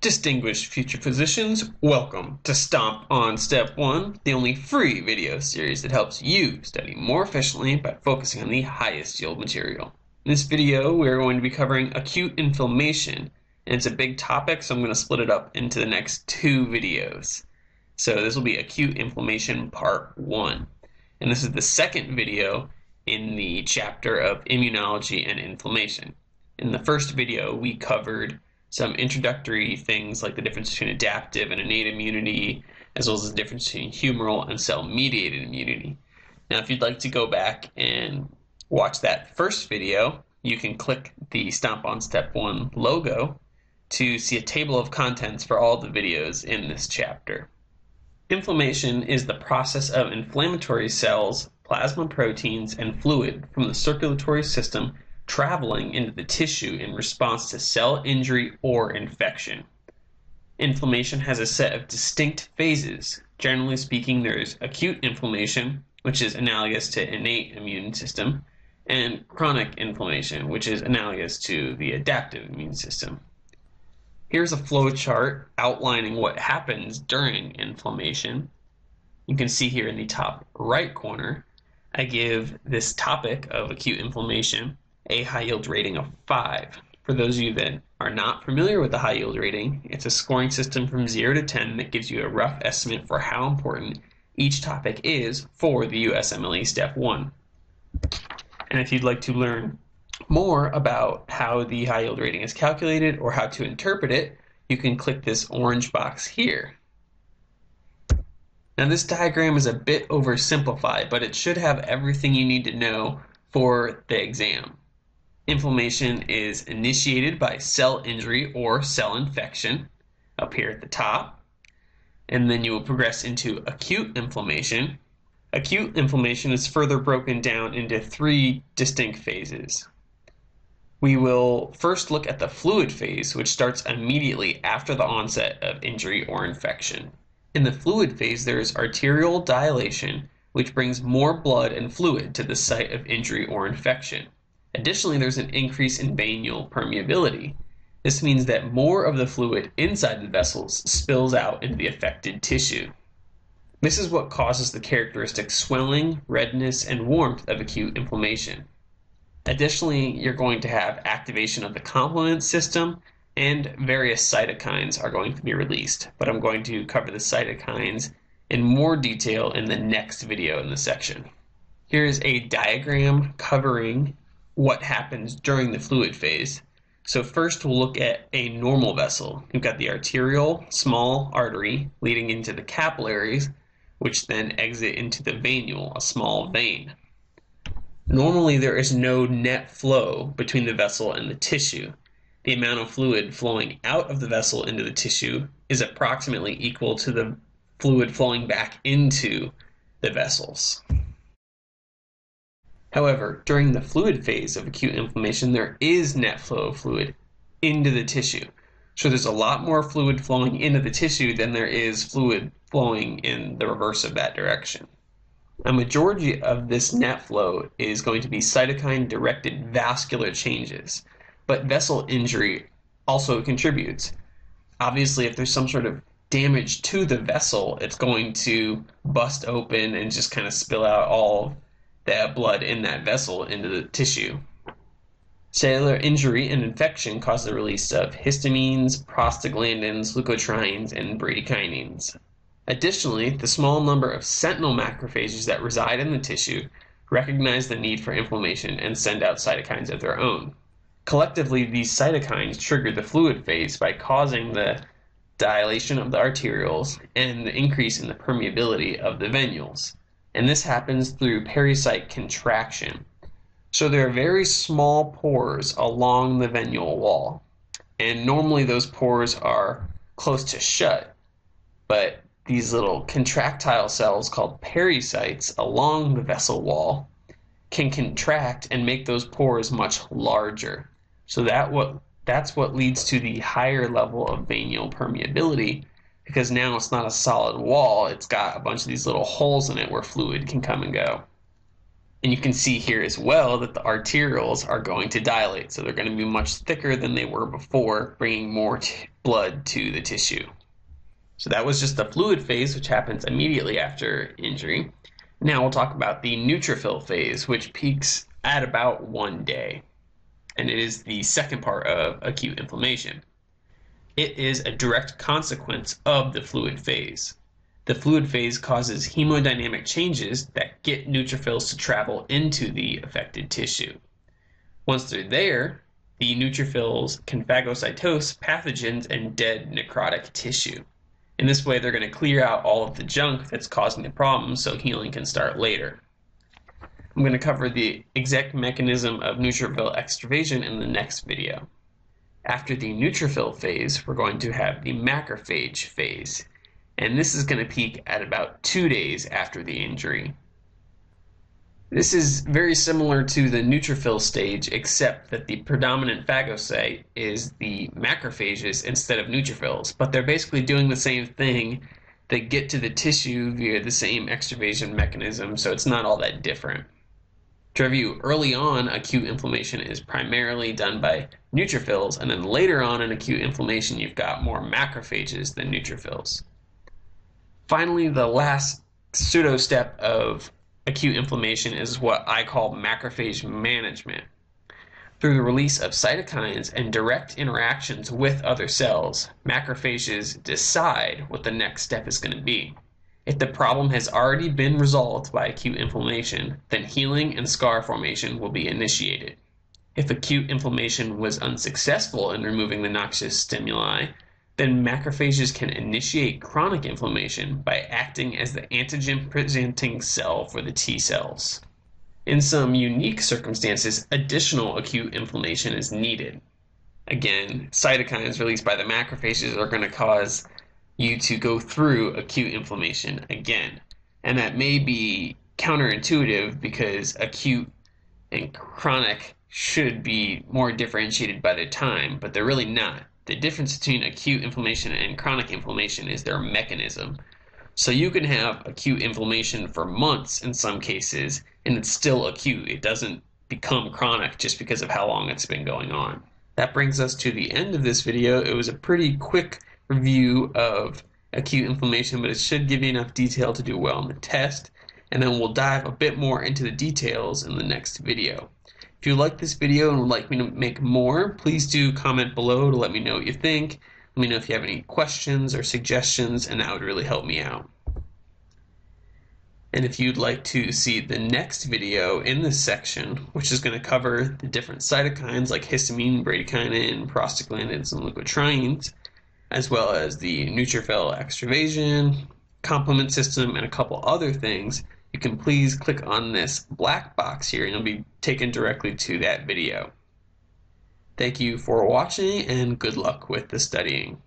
Distinguished future physicians, welcome to Stomp on Step 1, the only free video series that helps you study more efficiently by focusing on the highest yield material. In this video, we are going to be covering acute inflammation, and it's a big topic, so I'm going to split it up into the next two videos. So this will be acute inflammation part 1. And this is the second video in the chapter of immunology and inflammation. In the first video, we covered some introductory things like the difference between adaptive and innate immunity, as well as the difference between humoral and cell mediated immunity. Now, if you'd like to go back and watch that first video, you can click the Stomp on Step 1 logo to see a table of contents for all the videos in this chapter. Inflammation is the process of inflammatory cells, plasma proteins, and fluid from the circulatory system traveling into the tissue in response to cell injury or infection. Inflammation has a set of distinct phases. Generally speaking, there is acute inflammation, which is analogous to innate immune system, and chronic inflammation, which is analogous to the adaptive immune system. Here's a flow chart outlining what happens during inflammation. You can see here in the top right corner, I give this topic of acute inflammation a high yield rating of 5. For those of you that are not familiar with the high yield rating, it's a scoring system from 0 to 10 that gives you a rough estimate for how important each topic is for the USMLE Step 1. And if you'd like to learn more about how the high yield rating is calculated or how to interpret it, you can click this orange box here. Now this diagram is a bit oversimplified, but it should have everything you need to know for the exam. Inflammation is initiated by cell injury or cell infection up here at the top. And then you will progress into acute inflammation. Acute inflammation is further broken down into three distinct phases. We will first look at the fluid phase, which starts immediately after the onset of injury or infection. In the fluid phase, there is arteriole dilation, which brings more blood and fluid to the site of injury or infection. Additionally, there's an increase in venule permeability. This means that more of the fluid inside the vessels spills out into the affected tissue. This is what causes the characteristic swelling, redness, and warmth of acute inflammation. Additionally, you're going to have activation of the complement system and various cytokines are going to be released, but I'm going to cover the cytokines in more detail in the next video in the section. Here is a diagram covering what happens during the fluid phase. So first we'll look at a normal vessel. We've got the arteriole small artery leading into the capillaries, which then exit into the venule, a small vein. Normally there is no net flow between the vessel and the tissue. The amount of fluid flowing out of the vessel into the tissue is approximately equal to the fluid flowing back into the vessels. However, during the fluid phase of acute inflammation, there is net flow of fluid into the tissue. So there's a lot more fluid flowing into the tissue than there is fluid flowing in the reverse of that direction. A majority of this net flow is going to be cytokine directed vascular changes, but vessel injury also contributes. Obviously, if there's some sort of damage to the vessel, it's going to bust open and just kind of spill out all that blood in that vessel into the tissue. Cellular injury and infection cause the release of histamines, prostaglandins, leukotrienes, and bradykinins. Additionally, the small number of sentinel macrophages that reside in the tissue recognize the need for inflammation and send out cytokines of their own. Collectively, these cytokines trigger the fluid phase by causing the dilation of the arterioles and the increase in the permeability of the venules and this happens through pericyte contraction. So there are very small pores along the venule wall, and normally those pores are close to shut, but these little contractile cells called pericytes along the vessel wall can contract and make those pores much larger. So that what that's what leads to the higher level of venule permeability because now it's not a solid wall, it's got a bunch of these little holes in it where fluid can come and go. And you can see here as well that the arterioles are going to dilate, so they're going to be much thicker than they were before, bringing more blood to the tissue. So that was just the fluid phase, which happens immediately after injury. Now we'll talk about the neutrophil phase, which peaks at about one day. And it is the second part of acute inflammation. It is a direct consequence of the fluid phase. The fluid phase causes hemodynamic changes that get neutrophils to travel into the affected tissue. Once they're there, the neutrophils can phagocytose pathogens and dead necrotic tissue. In this way, they're going to clear out all of the junk that's causing the problem so healing can start later. I'm going to cover the exact mechanism of neutrophil extravasation in the next video. After the neutrophil phase, we're going to have the macrophage phase and this is going to peak at about two days after the injury. This is very similar to the neutrophil stage, except that the predominant phagocyte is the macrophages instead of neutrophils, but they're basically doing the same thing. They get to the tissue via the same extravasation mechanism, so it's not all that different. To review, early on, acute inflammation is primarily done by neutrophils, and then later on in acute inflammation, you've got more macrophages than neutrophils. Finally, the last pseudo step of acute inflammation is what I call macrophage management. Through the release of cytokines and direct interactions with other cells, macrophages decide what the next step is going to be. If the problem has already been resolved by acute inflammation, then healing and scar formation will be initiated. If acute inflammation was unsuccessful in removing the noxious stimuli, then macrophages can initiate chronic inflammation by acting as the antigen presenting cell for the T cells. In some unique circumstances, additional acute inflammation is needed. Again, cytokines released by the macrophages are going to cause you to go through acute inflammation again. And that may be counterintuitive because acute and chronic should be more differentiated by the time, but they're really not. The difference between acute inflammation and chronic inflammation is their mechanism. So you can have acute inflammation for months in some cases, and it's still acute. It doesn't become chronic just because of how long it's been going on. That brings us to the end of this video. It was a pretty quick review of acute inflammation, but it should give you enough detail to do well in the test. And then we'll dive a bit more into the details in the next video. If you like this video and would like me to make more, please do comment below to let me know what you think. Let me know if you have any questions or suggestions, and that would really help me out. And if you'd like to see the next video in this section, which is going to cover the different cytokines like histamine, bradykinin, prostaglandins, and leukotrienes, as well as the neutrophil extravasation, complement system, and a couple other things, you can please click on this black box here and you'll be taken directly to that video. Thank you for watching and good luck with the studying.